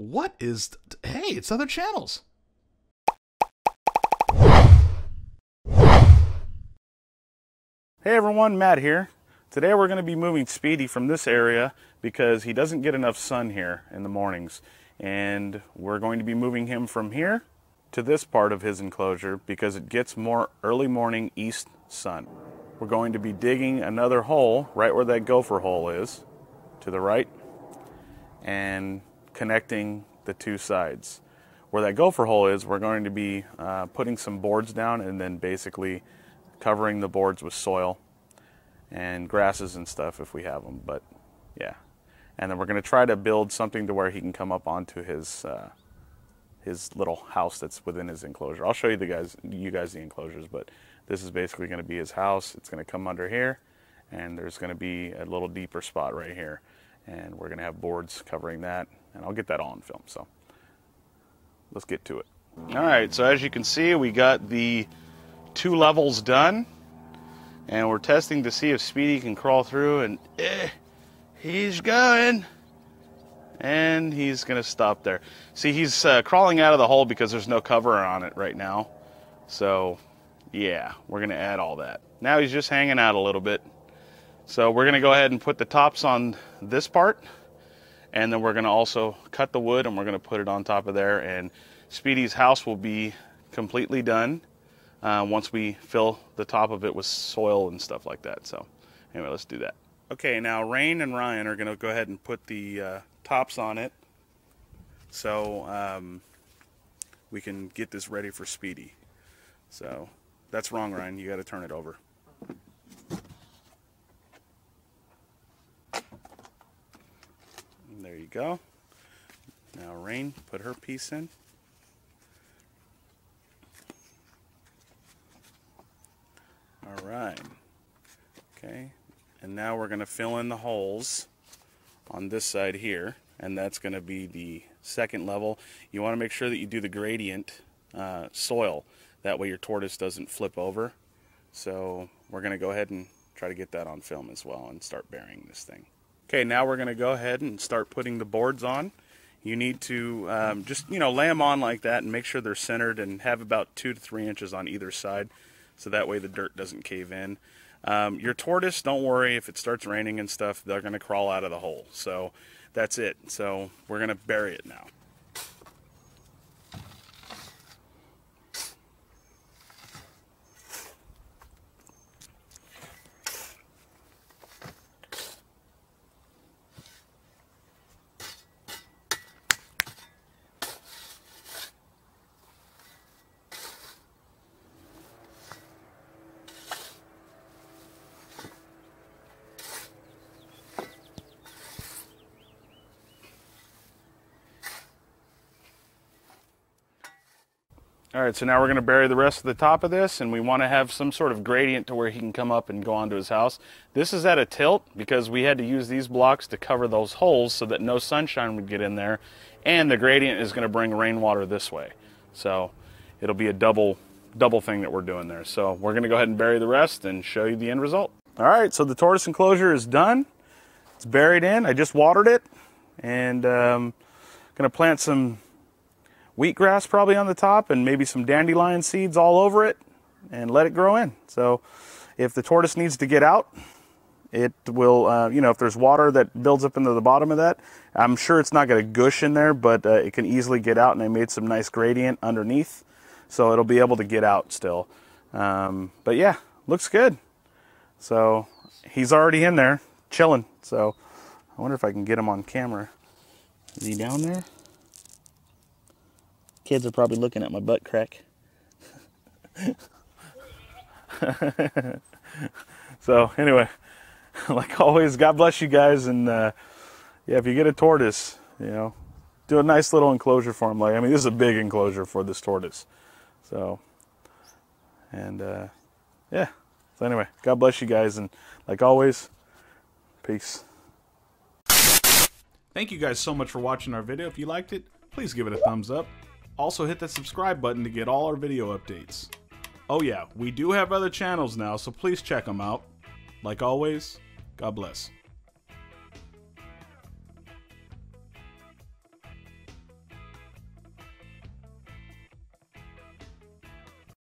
What is. Hey, it's other channels. Hey everyone, Matt here. Today we're going to be moving Speedy from this area because he doesn't get enough sun here in the mornings. And we're going to be moving him from here to this part of his enclosure because it gets more early morning east sun. We're going to be digging another hole right where that gopher hole is to the right and connecting the two sides. Where that gopher hole is, we're going to be uh, putting some boards down and then basically covering the boards with soil and grasses and stuff if we have them. But yeah, and then we're going to try to build something to where he can come up onto his uh, his little house that's within his enclosure. I'll show you the guys, you guys the enclosures, but this is basically going to be his house. It's going to come under here, and there's going to be a little deeper spot right here, and we're going to have boards covering that, and I'll get that all on film. So let's get to it. All right, so as you can see, we got the two levels done and we're testing to see if Speedy can crawl through and eh, he's going and he's gonna stop there see he's uh, crawling out of the hole because there's no cover on it right now so yeah we're gonna add all that now he's just hanging out a little bit so we're gonna go ahead and put the tops on this part and then we're gonna also cut the wood and we're gonna put it on top of there and Speedy's house will be completely done uh, once we fill the top of it with soil and stuff like that. So anyway, let's do that. Okay, now Rain and Ryan are to go ahead and put the uh, tops on it so um, we can get this ready for Speedy. So that's wrong, Ryan. You got to turn it over. And there you go. Now Rain, put her piece in. All right. Okay. And now we're going to fill in the holes on this side here. And that's going to be the second level. You want to make sure that you do the gradient uh, soil. That way your tortoise doesn't flip over. So we're going to go ahead and try to get that on film as well and start burying this thing. Okay, now we're going to go ahead and start putting the boards on. You need to um, just, you know, lay them on like that and make sure they're centered and have about two to three inches on either side so that way the dirt doesn't cave in. Um, your tortoise, don't worry if it starts raining and stuff, they're going to crawl out of the hole. So that's it. So we're going to bury it now. All right, so now we're going to bury the rest of the top of this, and we want to have some sort of gradient to where he can come up and go onto his house. This is at a tilt because we had to use these blocks to cover those holes so that no sunshine would get in there, and the gradient is going to bring rainwater this way. So it'll be a double double thing that we're doing there. So we're going to go ahead and bury the rest and show you the end result. All right, so the tortoise enclosure is done. It's buried in. I just watered it, and um, going to plant some wheatgrass probably on the top and maybe some dandelion seeds all over it and let it grow in. So if the tortoise needs to get out, it will, uh, you know, if there's water that builds up into the bottom of that, I'm sure it's not going to gush in there, but uh, it can easily get out and I made some nice gradient underneath. So it'll be able to get out still. Um, but yeah, looks good. So he's already in there chilling. So I wonder if I can get him on camera. Is he down there? Kids are probably looking at my butt crack. so anyway, like always, God bless you guys, and uh, yeah, if you get a tortoise, you know, do a nice little enclosure for him. Like I mean, this is a big enclosure for this tortoise. So, and uh, yeah. So anyway, God bless you guys, and like always, peace. Thank you guys so much for watching our video. If you liked it, please give it a thumbs up. Also hit that subscribe button to get all our video updates. Oh yeah, we do have other channels now, so please check them out. Like always, God bless.